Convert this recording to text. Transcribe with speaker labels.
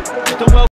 Speaker 1: Então é